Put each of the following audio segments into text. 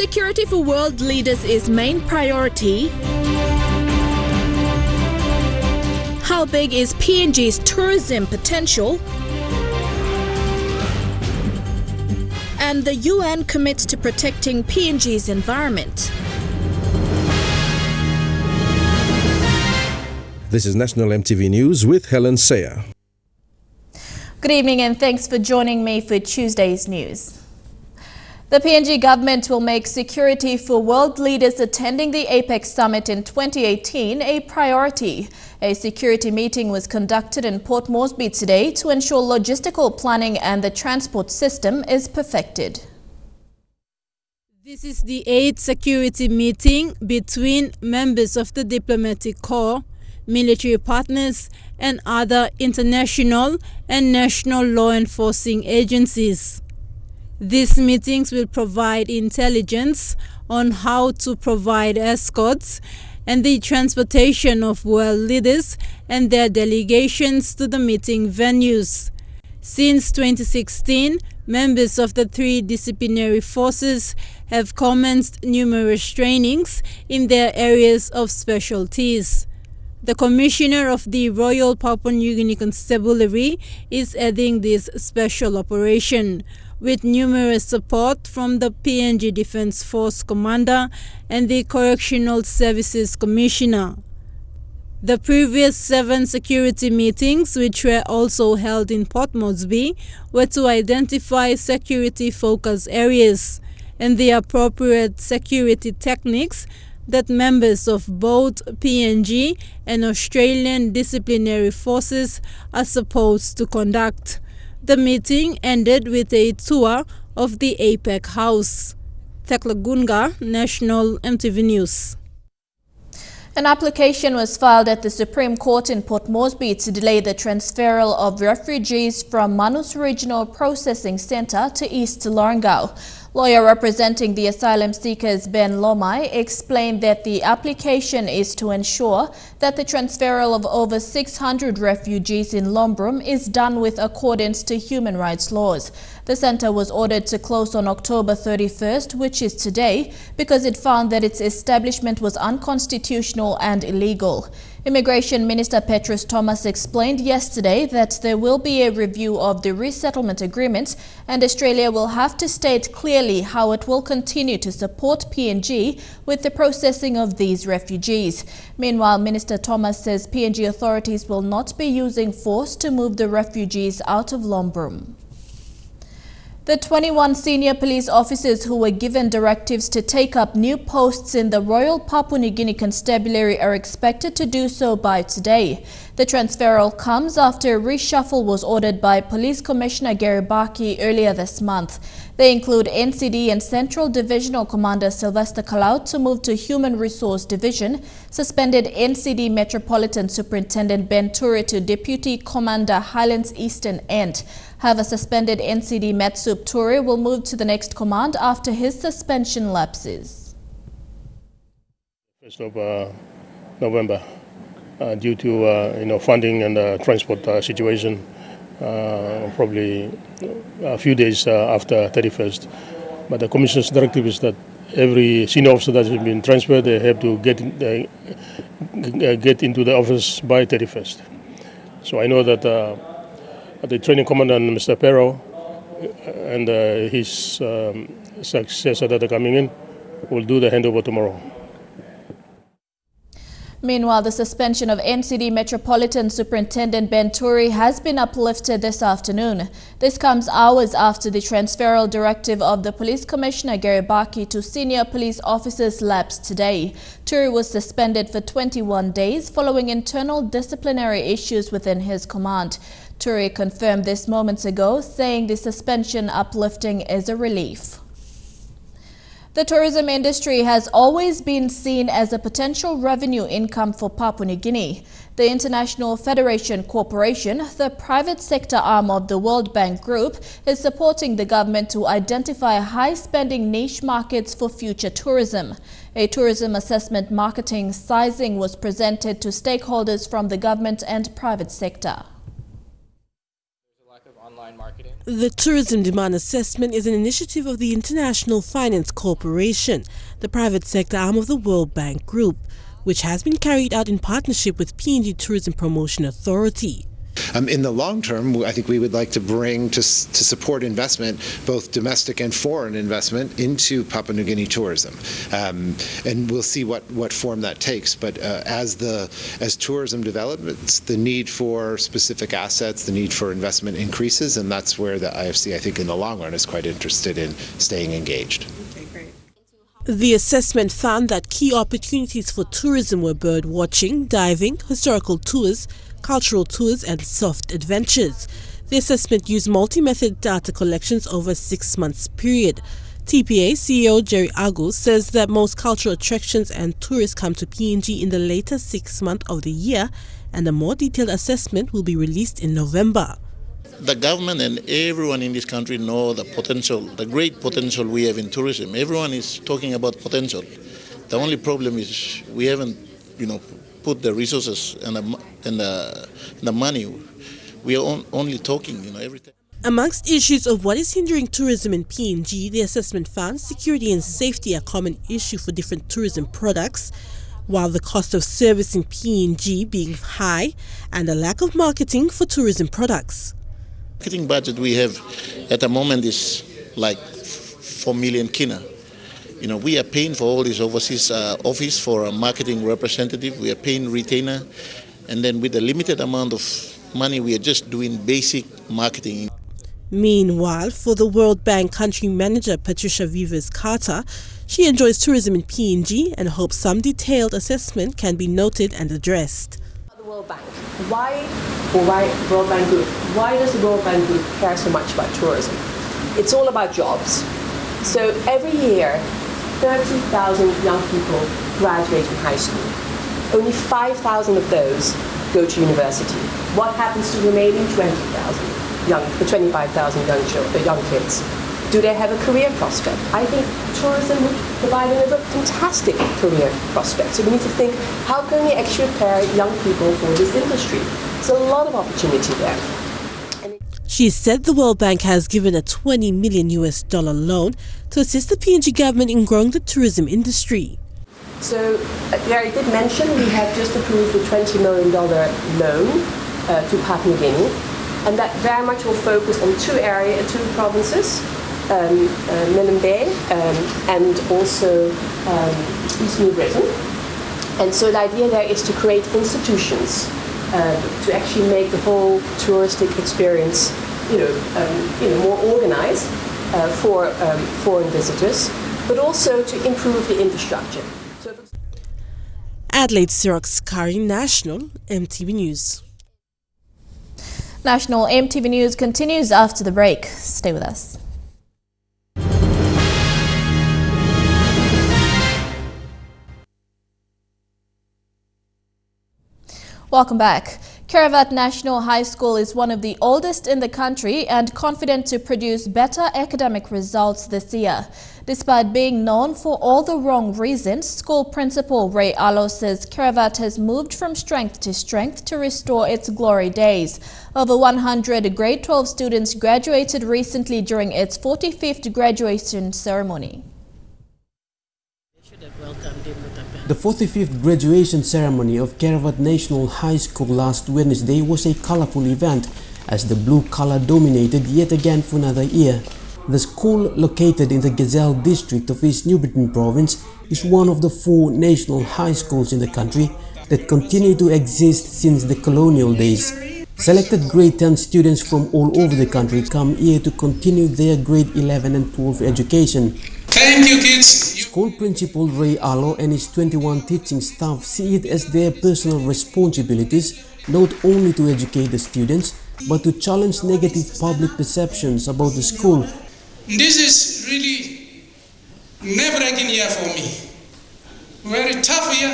Security for world leaders is main priority. How big is PNG's tourism potential? And the UN commits to protecting PNG's environment. This is National MTV News with Helen Sayer. Good evening and thanks for joining me for Tuesday's news. The PNG government will make security for world leaders attending the APEC summit in 2018 a priority. A security meeting was conducted in Port Moresby today to ensure logistical planning and the transport system is perfected. This is the eighth security meeting between members of the diplomatic corps military partners, and other international and national law enforcing agencies. These meetings will provide intelligence on how to provide escorts and the transportation of world leaders and their delegations to the meeting venues. Since 2016, members of the three disciplinary forces have commenced numerous trainings in their areas of specialties. The Commissioner of the Royal Papua New Guinea Constabulary is heading this special operation with numerous support from the PNG Defence Force Commander and the Correctional Services Commissioner. The previous seven security meetings, which were also held in Port Moresby, were to identify security focus areas and the appropriate security techniques that members of both PNG and Australian disciplinary forces are supposed to conduct. The meeting ended with a tour of the APEC House. Thekla Gunga, National MTV News. An application was filed at the Supreme Court in Port Moresby to delay the transferal of refugees from Manus Regional Processing Centre to East Lorengau. Lawyer representing the asylum seekers Ben Lomai explained that the application is to ensure that the transferal of over 600 refugees in Lombrum is done with accordance to human rights laws. The center was ordered to close on October 31st, which is today, because it found that its establishment was unconstitutional and illegal. Immigration Minister Petrus Thomas explained yesterday that there will be a review of the resettlement agreements and Australia will have to state clearly how it will continue to support PNG with the processing of these refugees. Meanwhile, Minister Thomas says PNG authorities will not be using force to move the refugees out of Lombrum. The 21 senior police officers who were given directives to take up new posts in the Royal Papua New Guinea Constabulary are expected to do so by today. The transferal comes after a reshuffle was ordered by Police Commissioner Gari Baki earlier this month. They include NCD and Central Divisional Commander Sylvester Kalau to move to Human Resource Division, suspended NCD Metropolitan Superintendent Ben Turi to Deputy Commander Highlands Eastern End. However, suspended NCD Metsup Turi will move to the next command after his suspension lapses. 1st of uh, November, uh, due to uh, you know funding and transport uh, situation, uh, probably a few days uh, after 31st. But the commission's directive is that every senior officer that has been transferred, they have to get get into the office by 31st. So I know that the training commandant, Mr. Pero, and uh, his um, successor that are coming in will do the handover tomorrow. Meanwhile, the suspension of NCD Metropolitan Superintendent Ben Turi has been uplifted this afternoon. This comes hours after the transferal directive of the Police Commissioner Gari Baki to senior police officers lapsed today. Turi was suspended for 21 days following internal disciplinary issues within his command. Turi confirmed this moments ago, saying the suspension uplifting is a relief. The tourism industry has always been seen as a potential revenue income for Papua New Guinea. The International Federation Corporation, the private sector arm of the World Bank Group, is supporting the government to identify high-spending niche markets for future tourism. A tourism assessment marketing sizing was presented to stakeholders from the government and private sector The Tourism Demand Assessment is an initiative of the International Finance Corporation, the private sector arm of the World Bank Group, which has been carried out in partnership with PNG Tourism Promotion Authority. Um, in the long term, I think we would like to bring to, to support investment, both domestic and foreign investment, into Papua New Guinea tourism, um, and we'll see what, what form that takes. But uh, as the as tourism develops, the need for specific assets, the need for investment increases, and that's where the IFC, I think, in the long run, is quite interested in staying engaged. The assessment found that key opportunities for tourism were bird watching, diving, historical tours, cultural tours and soft adventures. The assessment used multi-method data collections over six months period. TPA CEO Jerry Agu says that most cultural attractions and tourists come to PNG in the later six months of the year and a more detailed assessment will be released in November. The government and everyone in this country know the potential, the great potential we have in tourism. Everyone is talking about potential. The only problem is we haven't, you know, put the resources and the, and the, and the money. We are on, only talking, you know, everything. Amongst issues of what is hindering tourism in PNG, the assessment found security and safety a common issue for different tourism products, while the cost of service in PNG being high and a lack of marketing for tourism products. Marketing budget we have at the moment is like 4 million kina you know, we are paying for all this overseas uh, office for a marketing representative. We are paying retainer, and then with a limited amount of money, we are just doing basic marketing. Meanwhile, for the World Bank country manager Patricia Veevers-Carter, she enjoys tourism in PNG and hopes some detailed assessment can be noted and addressed. The World Bank. Why, or why World Bank Group? Why does the World Bank Group care so much about tourism? It's all about jobs. So every year, 30,000 young people graduate from high school. Only 5,000 of those go to university. What happens to the remaining 20,000 young, the 25,000 young, children, uh, young kids? Do they have a career prospect? I think tourism would provide a fantastic career prospect. So we need to think, how can we actually prepare young people for this industry? There's a lot of opportunity there. She said the World Bank has given a 20 million US dollar loan to assist the PNG government in growing the tourism industry. So, uh, yeah, I did mention we have just approved a $20 million loan uh, to Papua New Guinea, and that very much will focus on two areas, two provinces, um, uh, Bay um, and also um, East New Britain. And so the idea there is to create institutions uh, to actually make the whole touristic experience, you know, um, you know more organized uh, for um, foreign visitors, but also to improve the infrastructure. So Adelaide Xerox Kari National MTV News. National MTV News continues after the break. Stay with us. Welcome back. Kerevat National High School is one of the oldest in the country and confident to produce better academic results this year. Despite being known for all the wrong reasons, school principal Ray Alo says Kerevat has moved from strength to strength to restore its glory days. Over 100 grade 12 students graduated recently during its 45th graduation ceremony. The 45th graduation ceremony of Kerevat National High School last Wednesday was a colorful event as the blue color dominated yet again for another year. The school, located in the Gazelle district of East New Britain province, is one of the four national high schools in the country that continue to exist since the colonial days. Selected grade 10 students from all over the country come here to continue their grade 11 and 12 education. Thank you, kids. School Principal Ray Allo and his 21 teaching staff see it as their personal responsibilities not only to educate the students but to challenge negative public perceptions about the school. This is really never-ending year for me. Very tough year.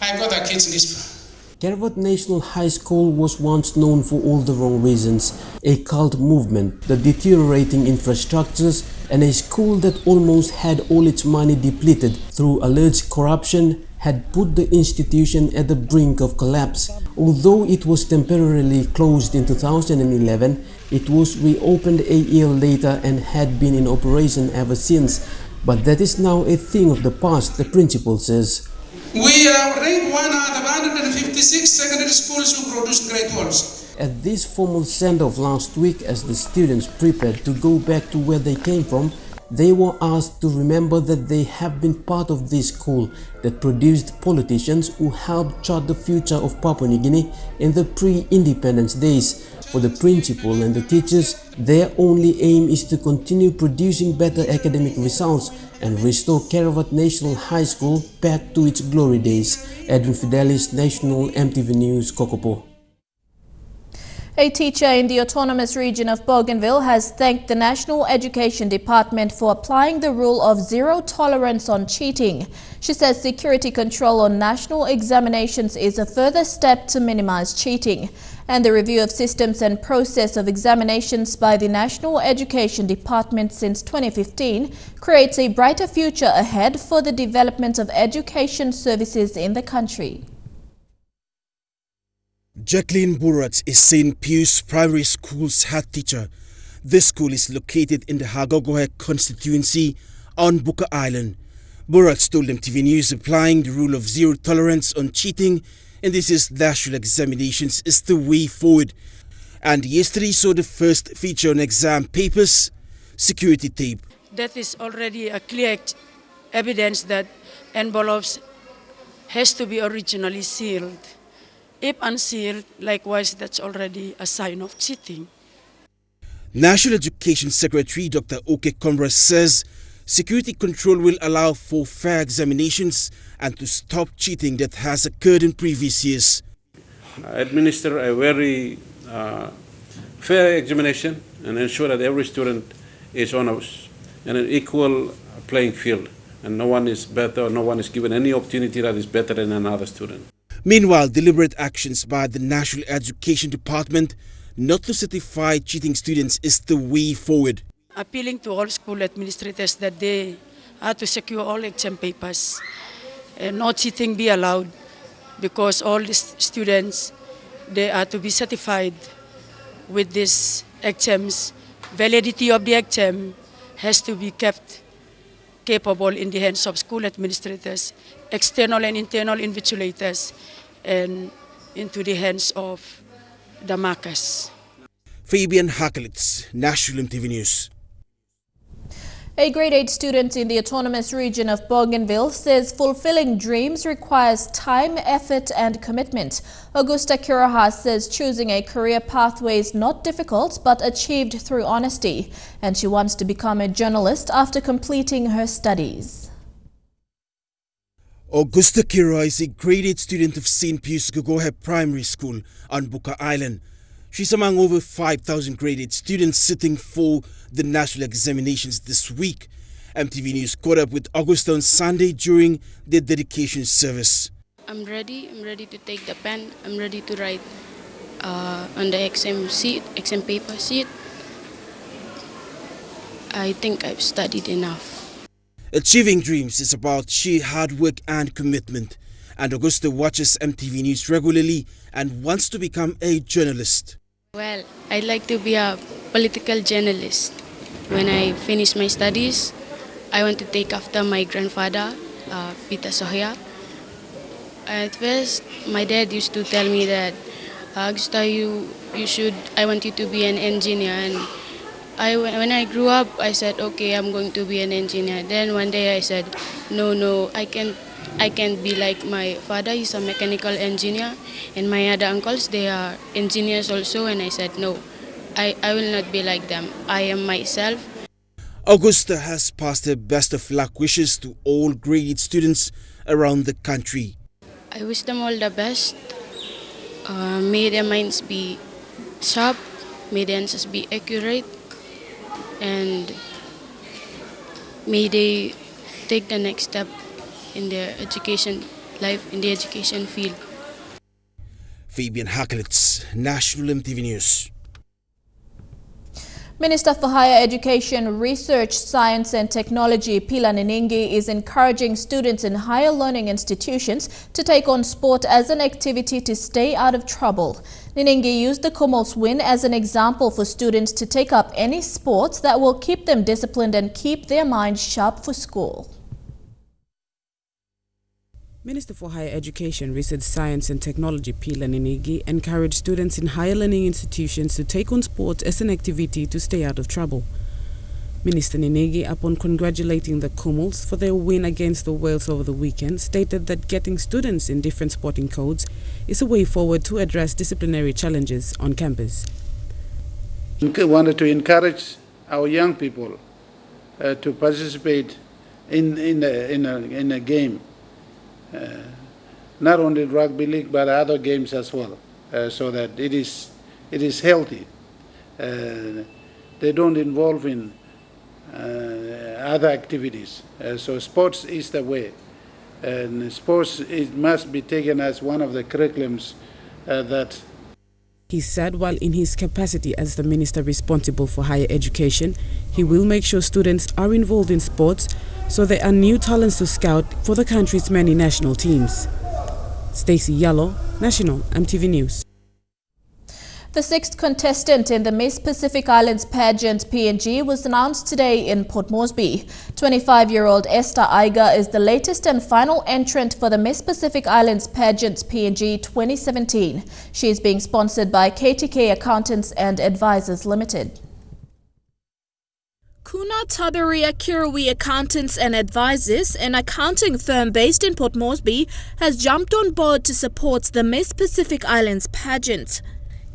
I got the kids in this Kerevat National High School was once known for all the wrong reasons, a cult movement, the deteriorating infrastructures, and a school that almost had all its money depleted through alleged corruption had put the institution at the brink of collapse. Although it was temporarily closed in 2011, It was reopened a year later and had been in operation ever since. But that is now a thing of the past, the principal says. We are ranked one out of 156 secondary schools who produce great walls. At this formal send-off last week as the students prepared to go back to where they came from, they were asked to remember that they have been part of this school that produced politicians who helped chart the future of Papua New Guinea in the pre-independence days. For the principal and the teachers, their only aim is to continue producing better academic results and restore Kerevat National High School back to its glory days. Edwin Fidelis, National MTV News, Kokopo. A teacher in the autonomous region of Bougainville has thanked the National Education Department for applying the rule of zero tolerance on cheating. She says security control on national examinations is a further step to minimize cheating. And the review of systems and process of examinations by the National Education Department since 2015 creates a brighter future ahead for the development of education services in the country. Jacqueline Burrat is St. Pius Primary School's head teacher. This school is located in the Hagogohe constituency on Buka Island. Burrat told MTV News applying the rule of zero tolerance on cheating in this year's national examinations is the way forward. And yesterday saw the first feature on exam papers, security tape. That is already a clear evidence that envelopes has to be originally sealed. If unsealed, likewise, that's already a sign of cheating. National Education Secretary Dr. Uke Kombra says security control will allow for fair examinations and to stop cheating that has occurred in previous years. Administer a very uh, fair examination and ensure that every student is on a, an equal playing field and no one is better, no one is given any opportunity that is better than another student. Meanwhile, deliberate actions by the National Education Department not to certify cheating students is the way forward. Appealing to all school administrators that they are to secure all exam papers and no cheating be allowed because all the students they are to be certified with these exams. Validity of the exam has to be kept capable in the hands of school administrators, external and internal invigilators, and into the hands of the markers. Fabian Hakalits, National MTV News. A grade 8 student in the autonomous region of Bougainville says fulfilling dreams requires time, effort and commitment. Augusta Kiraha says choosing a career pathway is not difficult but achieved through honesty and she wants to become a journalist after completing her studies. Augusta Kira is a grade 8 student of St. Pius Gogohe Primary School on Buka Island. She's among over 5,000 graded students sitting for the national examinations this week. MTV News caught up with Augusta on Sunday during their dedication service. I'm ready. I'm ready to take the pen. I'm ready to write uh, on the exam sheet, exam paper sheet. I think I've studied enough. Achieving dreams is about sheer hard work and commitment. And Augusta watches MTV News regularly and wants to become a journalist. Well, I'd like to be a political journalist. When I finish my studies, I want to take after my grandfather, uh, Peter Sohia. At first, my dad used to tell me that, Augusta, you, you should, I want you to be an engineer. And I, when I grew up, I said, okay, I'm going to be an engineer. Then one day I said, no, no, I can't, I can't be like my father. He's a mechanical engineer, and my other uncles, they are engineers also. And I said, no, I, I will not be like them. I am myself. Augusta has passed her best of luck wishes to all grade students around the country. I wish them all the best. Uh, may their minds be sharp, may their answers be accurate, and may they take the next step in their education life, in the education field. Fabian Hakalits, National MTV News. Minister for Higher Education, Research, Science and Technology Pila Niningi is encouraging students in higher learning institutions to take on sport as an activity to stay out of trouble. Niningi used the Kumuls win as an example for students to take up any sports that will keep them disciplined and keep their minds sharp for school. Minister for Higher Education, Research, Science and Technology Pila Niningi encouraged students in higher learning institutions to take on sports as an activity to stay out of trouble. Minister Niningi, upon congratulating the Kumuls for their win against the Wales over the weekend, stated that getting students in different sporting codes is a way forward to address disciplinary challenges on campus. We wanted to encourage our young people uh, to participate in, in, a, in, a, in a game not only rugby league but other games as well, uh, so that it is it is healthy. Uh, they don't involve in other activities. so sports is the way, and sports it must be taken as one of the curriculums that he said while in his capacity as the minister responsible for higher education, he will make sure students are involved in sports so there are new talents to scout for the country's many national teams. Stacey Yellow, National MTV News. The sixth contestant in the Miss Pacific Islands pageant PNG was announced today in Port Moresby. 25-year-old Esther Iger is the latest and final entrant for the Miss Pacific Islands pageant PNG 2017. She is being sponsored by KTK Accountants and Advisors Limited. Kuna Taberia Kirawi Accountants and Advisors, an accounting firm based in Port Moresby, has jumped on board to support the Miss Pacific Islands pageant.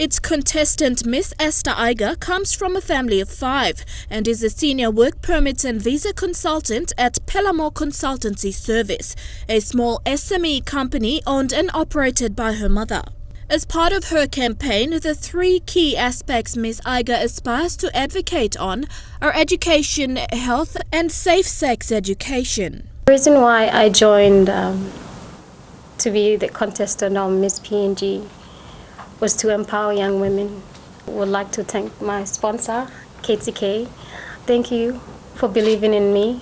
Its contestant, Miss Esther Iger, comes from a family of five and is a senior work permit and visa consultant at Pelamo Consultancy Service, a small SME company owned and operated by her mother. As part of her campaign, the three key aspects Ms. Iger aspires to advocate on are education, health, and safe sex education. The reason why I joined um, to be the contestant on Miss PNG was to empower young women. Would like to thank my sponsor, KTK. Thank you for believing in me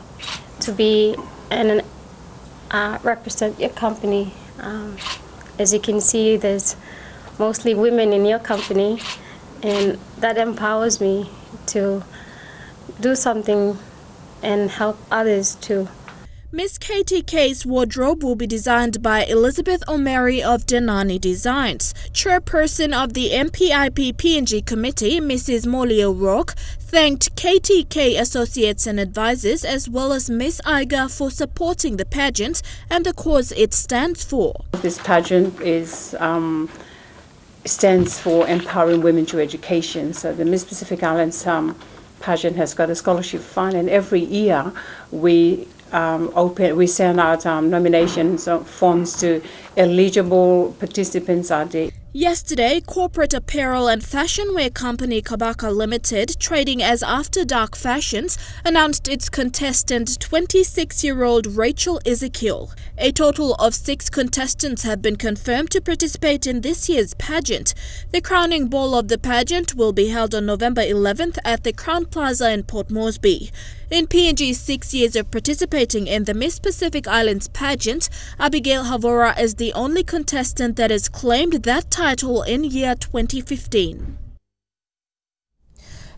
to be and uh, represent your company. Um, as you can see, there's mostly women in your company, and that empowers me to do something and help others too. Miss Katie KTK's wardrobe will be designed by Elizabeth O'Mary of Denani Designs. Chairperson of the MPIP PNG Committee, Mrs. Molly O'Rourke, thanked KTK associates and advisors as well as Miss Iger for supporting the pageant and the cause it stands for. This pageant is um, stands for empowering women through education. So the Miss Pacific Islands um, pageant has got a scholarship fund, and every year we um, open, we send out um, nominations forms to eligible participants. Are the Yesterday, corporate apparel and fashion wear company Kabaka Limited, trading as After Dark Fashions, announced its contestant 26-year-old Rachel Ezekiel. A total of six contestants have been confirmed to participate in this year's pageant. The crowning ball of the pageant will be held on November 11th at the Crowne Plaza in Port Moresby. In PNG's six years of participating in the Miss Pacific Islands pageant, Abigail Havora is the only contestant that has claimed that title in year 2015.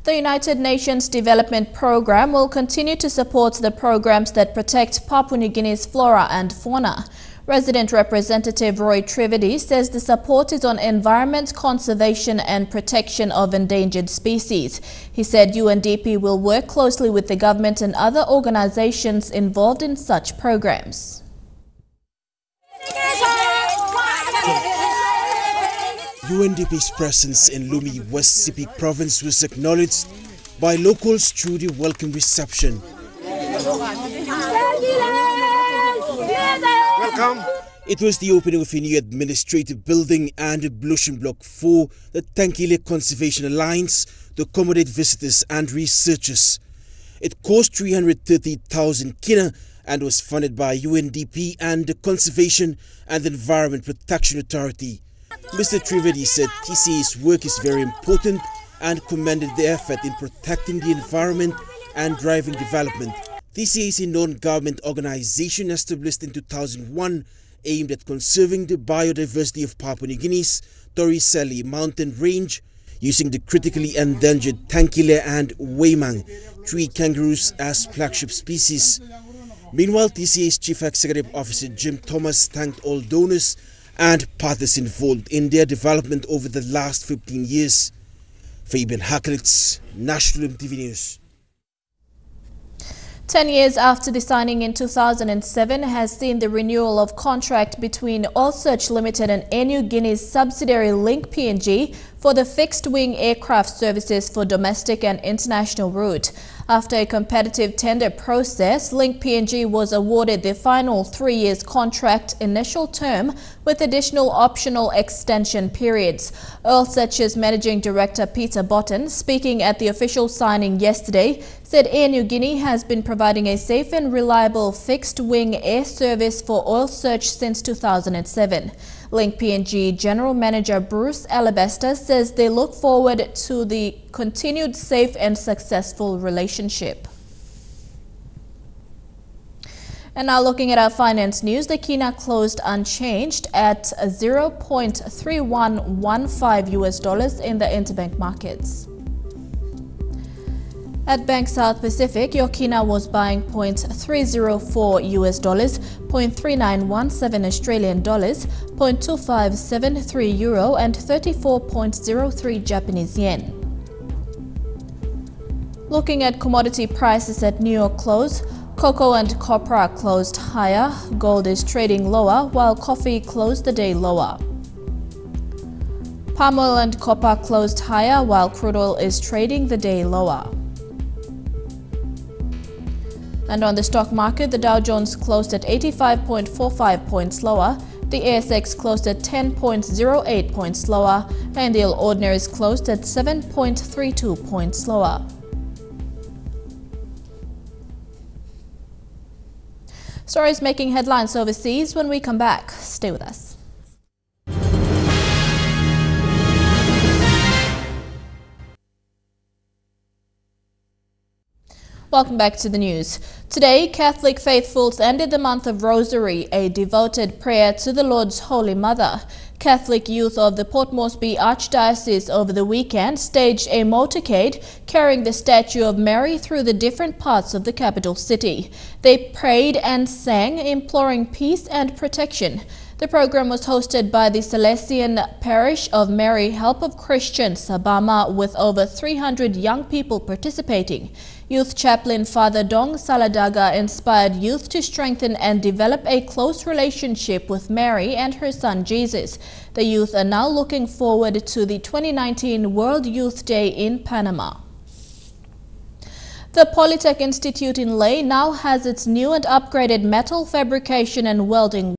The United Nations Development Programme will continue to support the programs that protect Papua New Guinea's flora and fauna. Resident Representative Roy Trivedi says the support is on environment conservation and protection of endangered species. He said UNDP will work closely with the government and other organizations involved in such programs. UNDP's presence in Lumi West Sepik province was acknowledged by locals through the welcome reception. Welcome. It was the opening of a new administrative building and a Blushin Block for the Tenkile Conservation Alliance to accommodate visitors and researchers. It cost 330,000 kina and was funded by UNDP and the Conservation and Environment Protection Authority. Mr. Trivedi said TCA's work is very important and commended the effort in protecting the environment and driving development. TCA is a non-government organization established in 2001 aimed at conserving the biodiversity of Papua New Guinea's Torricelli mountain range using the critically endangered Tenkile and Weimang tree kangaroos as flagship species. Meanwhile, TCA's Chief Executive Officer Jim Thomas thanked all donors and parties involved in their development over the last 15 years. Fabian Hakalits, National MTV News. Ten years after the signing in 2007 has seen the renewal of contract between Oil Search Limited and Air Niugini's subsidiary Link PNG for the fixed-wing aircraft services for domestic and international route. After a competitive tender process, Link PNG was awarded the final three years contract initial term with additional optional extension periods. Oil Search's Managing Director Peter Botten, speaking at the official signing yesterday, said Air Niugini has been providing a safe and reliable fixed-wing air service for Oil Search since 2007. Link PNG General Manager Bruce Alabesta says they look forward to the continued safe and successful relationship. And now looking at our finance news, the Kina closed unchanged at 0.3115 US dollars in the interbank markets. At Bank South Pacific, your Kina was buying 0.304 US dollars, 0.3917 Australian dollars, 0.2573 euro and 34.03 Japanese yen. Looking at commodity prices at New York close, cocoa and copper are closed higher, gold is trading lower, while coffee closed the day lower. Palm oil and copper closed higher, while crude oil is trading the day lower. And on the stock market, the Dow Jones closed at 85.45 points lower, the ASX closed at 10.08 points lower, and the Ordinaries closed at 7.32 points lower. Stories making headlines overseas when we come back. Stay with us. Welcome back to the news. Today, Catholic faithfuls ended the month of Rosary, a devoted prayer to the Lord's Holy Mother. Catholic youth of the Port Moresby Archdiocese over the weekend staged a motorcade carrying the statue of Mary through the different parts of the capital city. They prayed and sang, imploring peace and protection. The program was hosted by the Salesian Parish of Mary Help of Christians, Sabama, with over 300 young people participating. Youth Chaplain Father Dong Saladaga inspired youth to strengthen and develop a close relationship with Mary and her son Jesus. The youth are now looking forward to the 2019 World Youth Day in Panama. The Polytech Institute in Lae now has its new and upgraded metal fabrication and welding